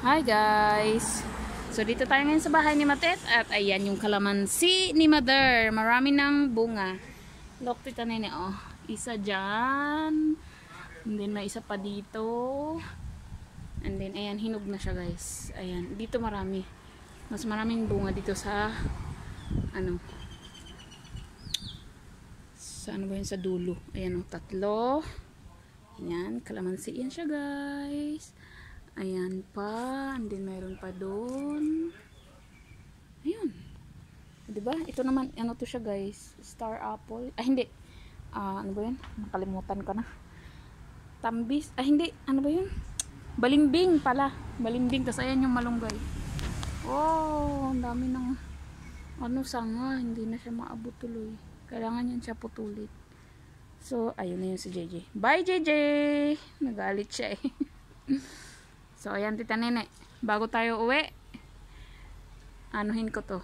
Hi guys! So dito tayo ngayon sa bahay ni Matet at ayan yung kalamansi ni Mother. Marami ng bunga. Look, tita nene oh. Isa dyan. And then may isa pa dito. And then ayan, hinog na siya guys. Ayan, dito marami. Mas maraming bunga dito sa ano sa ano ba yun sa dulo. Ayan oh, tatlo. Ayan, kalamansi yan siya guys. Ayan pa. And then mayroon pa doon. Ayun. Diba? Ito naman, ano to siya guys? Star apple. Ah, hindi. Ah, ano ba yun? Nakalimutan ko na. Tambis. Ah, hindi. Ano ba yun? Balimbing pala. Balimbing. Tapos ayan yung malunggay. Oh, ang dami ng ano sanga. Hindi na siya maabot tuloy. Kailangan yan siya putulit. So, ayun na yun si JJ. Bye, JJ! Nagalit siya eh. so, ayan, tita nene. Bago tayo uwi, anuhin ko to.